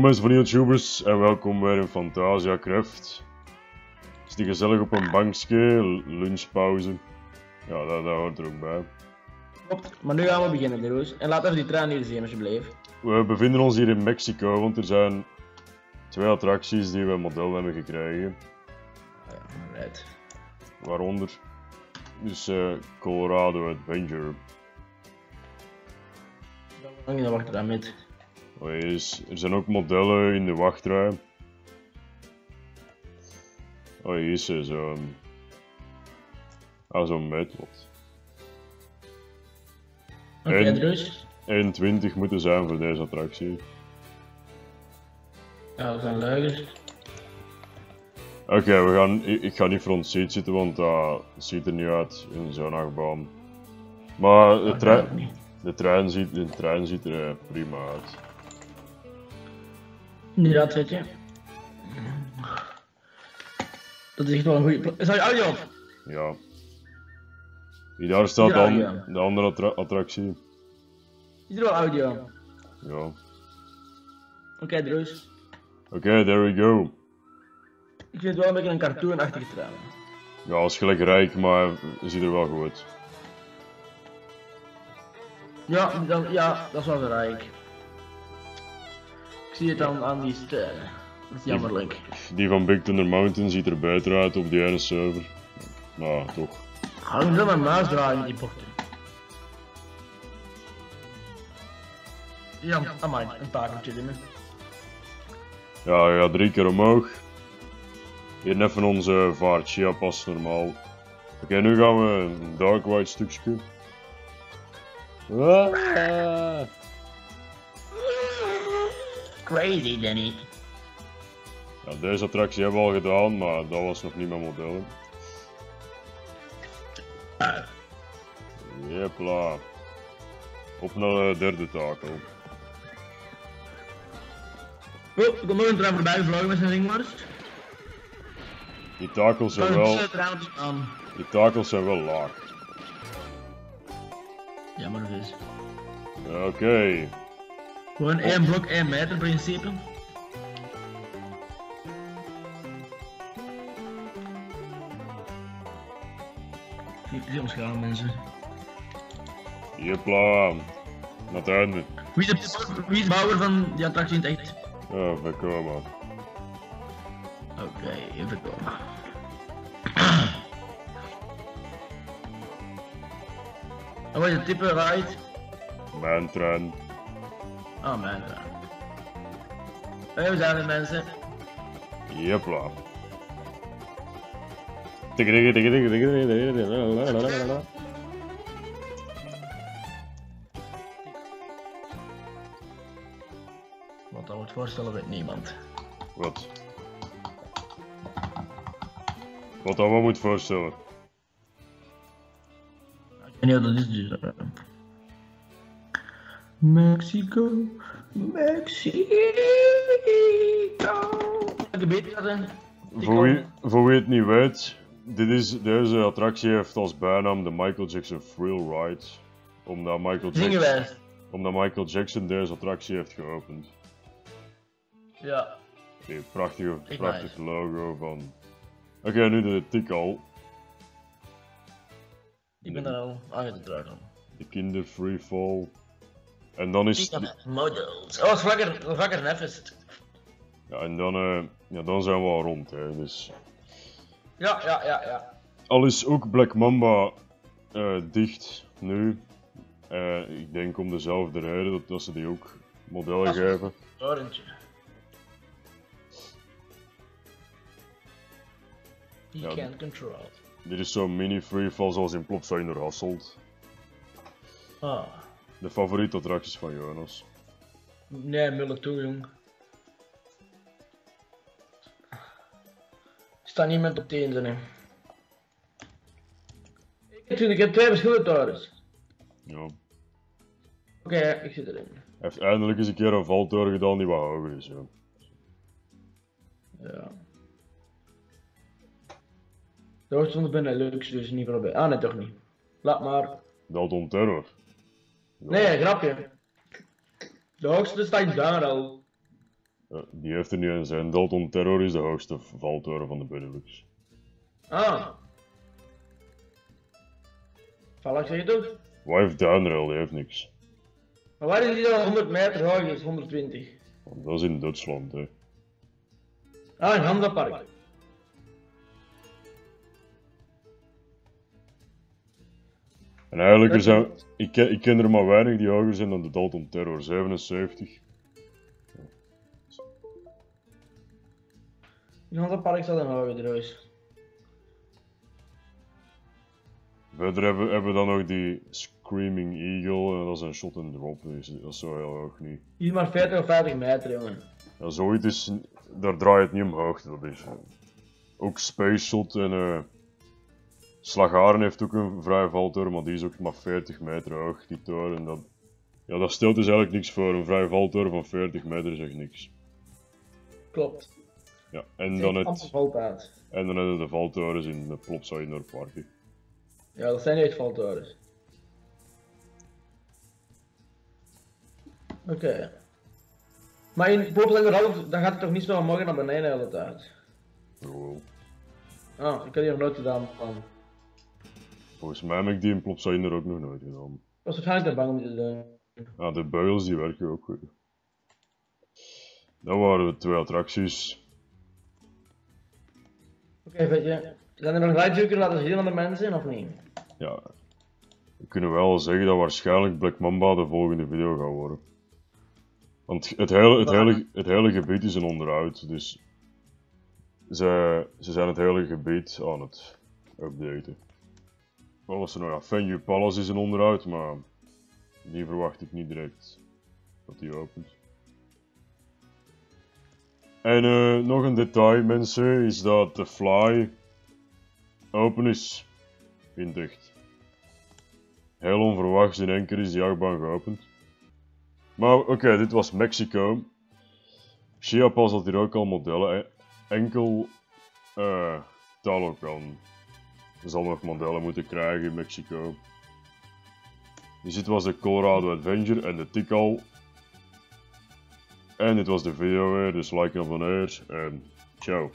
Hallo mensen van YouTubers en welkom weer in Fantasia Craft. Is die gezellig op een bankje, lunchpauze. Ja, dat, dat hoort er ook bij. Klopt, maar nu gaan we beginnen, Roos. En laat even die trein hier zien, alsjeblieft. We bevinden ons hier in Mexico, want er zijn twee attracties die we model hebben gekregen. Ah ja, right. Waaronder dus eh, Colorado Adventure. Lang in de wachtrij met. Is, er zijn ook modellen in de wachtrij. Oh, hier is er zo'n... Ah, zo'n meetlat. Oké, En- Roos. 21 moeten zijn voor deze attractie. Ja, we gaan luigen. Oké, we gaan. Ik, ik ga niet front seat zitten, want dat ziet er niet uit in zo'n achtbaan. Maar de, Ah, trein, dat de, trein ziet, de trein ziet er eh, prima uit. Inderdaad, zet je. Dat is echt wel een goede. Is dat je audio op? Ja. Hier daar staat Ja, dan ja. de andere attra- attractie. Is er wel audio? Ja. Oké, Roos. Oké, there we go. Ik vind het wel een beetje een cartoonachtige trein. Ja, als gelijk rijk, maar ziet er wel goed. Ja, dan, ja, dat is wel rijk. Ik zie het aan, aan die sterren. Dat is jammerlijk. Die van Big Thunder Mountain ziet er beter uit op die ene server. Maar toch. Je zo mijn muis draaien die bochten? Ja, amai, een takeltje in me. Ja, ja, drie keer omhoog. Hier even onze vaartje, ja, pas normaal. Oké, nu gaan we een dark white stukje. Ah. Crazy, Danny. Ja, deze attractie hebben we al gedaan, maar dat was nog niet mijn model. Jepla. Op naar de derde takel. Oh, er komt nog een trein voorbij gevlogen met zijn ringmars. Die takels zijn Kan wel, die takels zijn wel laag. Ja, maar dat is. Ja, Oké. Gewoon één blok, één meter in principe. Zie ons gaan, mensen. Jepla. Naar het einde. Wie is, de, wie is de bouwer van die attractie in het echt? Ja, we komen. Oké, even komen. En wat is het type ride? Mijn trein. Oh, mijn trein. Hey, we zijn er mensen. Jepla. Wat dat wordt voorstellen weet niemand. Wat? Wat dat we moet voorstellen. Ik weet niet wat dat is dus. Mexico, Mexico. Voor wie, voor wie het niet weet, dit is, deze attractie heeft als bijnaam de Michael Jackson Thrill Ride. Omdat Michael Jackson, omdat Michael Jackson deze attractie heeft geopend. Ja. Die prachtige, prachtig nice. logo van. Oké, nu de tik al. Ik ben daar al aangetrokken. De kinder freefall. En dan is. Models. Oh, is vlakker, vlakker nefest. Ja, en dan, eh, ja, dan zijn we al rond. Hè. Dus. Ja, ja, ja, ja. Al is ook Black Mamba eh, dicht nu. Eh, ik denk om dezelfde reden dat, dat ze die ook modellen geven. Torrentje. He Ja, can't control. Dit is zo'n mini freefall zoals in Plopsander Hasselt. Ah. De favoriete attracties van Jonas. Nee, mulle toe, jong. Staat niemand op de zijn, hè. Ik heb, ik heb twee verschillende torens. Ja. Oké, ik zit erin. Hij heeft eindelijk eens een keer een valtoren gedaan die wat hoger is. Ja. Ja. De hoogste van de Benelux, dus niet proberen. Ah, nee, toch niet. Laat maar. Dalton Terror. Ja. Nee, grapje. De hoogste staat daar al. Eh, die heeft er nu een zijn. Dalton Terror is de hoogste valtoren van de Benelux. Ah. Valk zeg je toch? Waar heeft Duinrail? Die heeft niks. Maar waar is die dan 100 meter hoog is? 120. Want dat is in Duitsland, hè. Ah, in Handelpark. En eigenlijk, er zijn, ik, ken, ik ken er maar weinig die hoger zijn dan de Dalton Terror. 77. In Handelpark staat een hoge trouwens. Verder hebben, hebben we dan nog die Screaming Eagle. En dat is een shot and drop. Dus dat is zo heel hoog niet. Is maar 40 of 50 meter, jongen. Ja, zoiets is, daar draait het niet omhoog. Dat is eh, ook Space Shot en eh Slagaren heeft ook een vrije valtoren, maar die is ook maar 40 meter hoog, die toren. Dat, ja, dat stelt dus eigenlijk niks voor. Een vrije valtoren van 40 meter is echt niks. Klopt. Ja, en dan het, en dan hebben we de valtorens in de Plopsaïdor Parken. Ja, dat zijn echt valtorens. Oké. Maar in dan gaat het toch niet zo omhoog naar beneden de hele tijd? Jawel. Ah, ik had hier nog nooit gedaan van. Volgens mij heb ik die in Plopsaïdor ook nog nooit gedaan. Ik was waarschijnlijk te bang om te doen. Ja, de beugels die werken ook goed. Dat waren de twee attracties. Oké, weet je. Zijn er nog kunnen laten zien aan de mensen of niet? Ja, we kunnen wel zeggen dat waarschijnlijk Black Mamba de volgende video gaat worden. Want het hele, het hele, het hele gebied is een onderhoud, dus ze, ze zijn het hele gebied aan het updaten. Er nog? Ja, Venue Palace is een onderhoud, maar die verwacht ik niet direct dat die opent. En eh, nog een detail mensen, is dat de Fly open is in dicht. Heel onverwachts in één keer is die achtbaan geopend. Maar oké, dit was Mexico. Chiapas had hier ook al modellen. Enkel eh Talocan zal nog modellen moeten krijgen in Mexico. Dus dit was de Colorado Adventure en de Tikal. En dit was de video weer, dus like en abonneer en ciao.